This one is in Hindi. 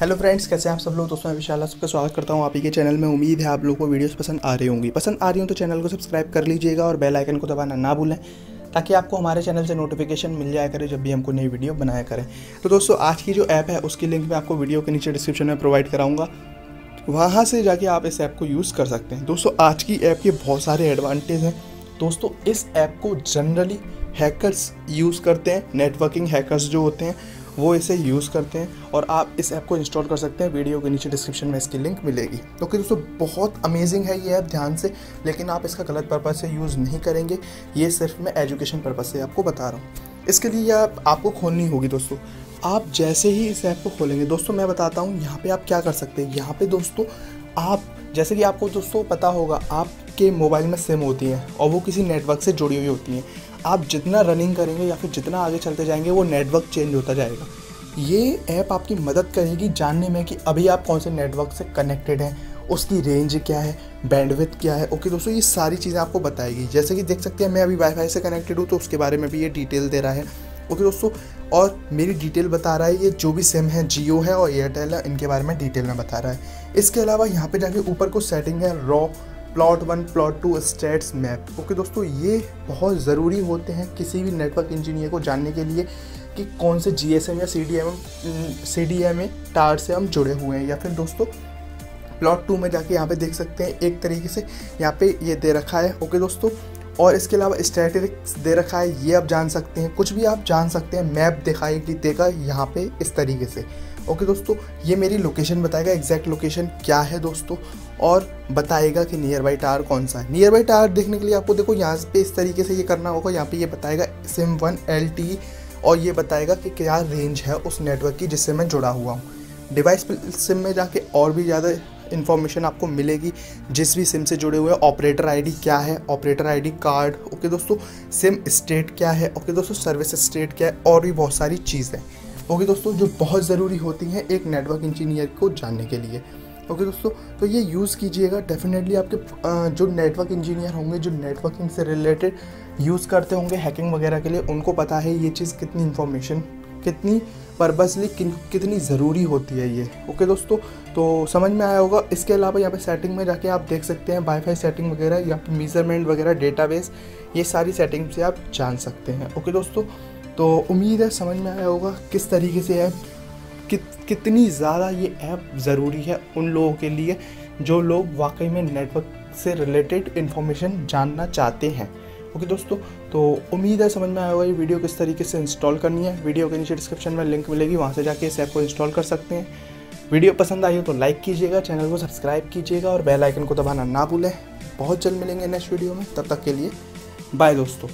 हेलो फ्रेंड्स कैसे हैं आप सब लोग? दोस्तों, मैं विशाल सबका स्वागत करता हूँ आप ही के चैनल में। उम्मीद है आप लोगों को वीडियोस पसंद आ रही होंगी। पसंद आ रही हो तो चैनल को सब्सक्राइब कर लीजिएगा और बेल आइकन को दबाना ना भूलें, ताकि आपको हमारे चैनल से नोटिफिकेशन मिल जाया करे जब भी हमको नई वीडियो बनाया करें। तो दोस्तों, आज की जो ऐप है, उसकी लिंक मैं आपको वीडियो के नीचे डिस्क्रिप्शन में प्रोवाइड कराऊँगा। वहाँ से जाके आप इस ऐप को यूज़ कर सकते हैं। दोस्तों, आज की ऐप के बहुत सारे एडवांटेज हैं। दोस्तों, इस ऐप को जनरली हैकर्स यूज़ करते हैं। नेटवर्किंग हैकर्स जो होते हैं वो इसे यूज़ करते हैं और आप इस ऐप को इंस्टॉल कर सकते हैं। वीडियो के नीचे डिस्क्रिप्शन में इसकी लिंक मिलेगी। तो कि दोस्तों, बहुत अमेजिंग है ये ऐप ध्यान से, लेकिन आप इसका गलत पर्पज़ से यूज़ नहीं करेंगे। ये सिर्फ़ मैं एजुकेशन पर्पज़ से आपको बता रहा हूँ। इसके लिए आप आपको खोलनी होगी दोस्तों। आप जैसे ही इस ऐप को खोलेंगे, दोस्तों, मैं बताता हूँ यहाँ पे आप क्या कर सकते हैं। यहाँ पे दोस्तों, आप, जैसे कि आपको दोस्तों पता होगा, आपके मोबाइल में सिम होती है और वो किसी नेटवर्क से जुड़ी हुई होती हैं। आप जितना रनिंग करेंगे या फिर जितना आगे चलते जाएँगे, वो नेटवर्क चेंज होता जाएगा। ये ऐप आपकी मदद करेगी जानने में कि अभी आप कौन से नेटवर्क से कनेक्टेड हैं, उसकी रेंज क्या है बैंडविथ क्या है। ओके दोस्तों, ये सारी चीज़ें आपको बताएगी। जैसे कि देख सकते हैं, मैं अभी वाईफाई से कनेक्टेड हूँ तो उसके बारे में भी ये डिटेल दे रहा है। ओके दोस्तों, और मेरी डिटेल बता रहा है, ये जो भी सिम है जियो है और एयरटेल है, इनके बारे में डिटेल में बता रहा है। इसके अलावा यहाँ पे जाके ऊपर को सेटिंग है raw plot one, plot two, stats map. Okay दोस्तों, ये बहुत ज़रूरी होते हैं किसी भी नेटवर्क इंजीनियर को जानने के लिए कि कौन से जी एस एम या C D M C D M A tower से हम जुड़े हुए हैं। या फिर दोस्तों, प्लॉट टू में जाके यहाँ पे देख सकते हैं, एक तरीके से यहाँ पे ये दे रखा है। ओके दोस्तों, और इसके अलावा स्टैटिक्स दे रखा है, ये आप जान सकते हैं। कुछ भी आप जान सकते हैं मैप दिखाई देगा यहाँ पे इस तरीके से। ओके दोस्तों, ये मेरी लोकेशन बताएगा एग्जैक्ट लोकेशन क्या है दोस्तों और बताएगा कि नियर बाई टावर कौन सा है। नियर बाई टावर देखने के लिए आपको देखो, यहाँ पे इस तरीके से ये करना होगा, यहाँ पे ये बताएगा सिम वन एल टी और ये बताएगा कि क्या रेंज है उस नेटवर्क की जिससे मैं जुड़ा हुआ हूँ। डिवाइस सिम में जाके और भी ज़्यादा इन्फॉर्मेशन आपको मिलेगी, जिस भी सिम से जुड़े हुए ऑपरेटर आईडी क्या है? ऑपरेटर आईडी कार्ड ओके दोस्तों सिम स्टेट क्या है? ओके दोस्तों सर्विस स्टेट क्या है? और भी बहुत सारी चीज़ें। ओके दोस्तों जो बहुत ज़रूरी होती हैं एक नेटवर्क इंजीनियर को जानने के लिए। ओके okay, दोस्तों तो ये यूज़ कीजिएगा। डेफिनेटली आपके जो नेटवर्क इंजीनियर होंगे जो नेटवर्किंग से रिलेटेड यूज़ करते होंगे हैकिंग वगैरह के लिए उनको पता है ये चीज़ कितनी इन्फॉर्मेशन कितनी पर्पसली कितनी ज़रूरी होती है ये। ओके दोस्तों तो समझ में आया होगा। इसके अलावा यहाँ पे सेटिंग में जाके आप देख सकते हैं वाईफाई सेटिंग वगैरह या मेज़रमेंट वगैरह डेटाबेस ये सारी सेटिंग से आप जान सकते हैं। ओके दोस्तों तो उम्मीद है समझ में आया होगा किस तरीके से ऐप कित, कितनी ज़्यादा ये ऐप ज़रूरी है उन लोगों के लिए जो लोग वाकई में नेटवर्क से रिलेटेड इन्फॉर्मेशन जानना चाहते हैं। ओके दोस्तों तो उम्मीद है समझ में आया होगा ये वीडियो किस तरीके से इंस्टॉल करनी है। वीडियो के नीचे डिस्क्रिप्शन में लिंक मिलेगी, वहाँ से जाके इस ऐप को इंस्टॉल कर सकते हैं। वीडियो पसंद आई हो तो लाइक कीजिएगा चैनल को सब्सक्राइब कीजिएगा और बेल आइकन को दबाना ना भूलें। बहुत जल्द मिलेंगे नेक्स्ट वीडियो में, तब तक के लिए बाय दोस्तों।